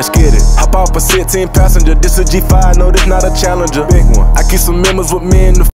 Let's get it. Hop off a 16 passenger. This a G5, no, this not a challenger. Big one. I keep some members with me in the